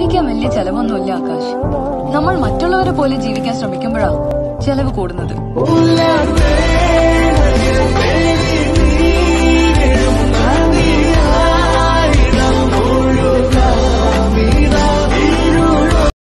ജീവിക്കാൻ വലിയ ചെലവൊന്നുമില്ല ആകാശ്. നമ്മൾ മറ്റുള്ളവരെ പോലെ ജീവിക്കാൻ ശ്രമിക്കുമ്പോഴാ ചെലവ് കൂടുന്നത്.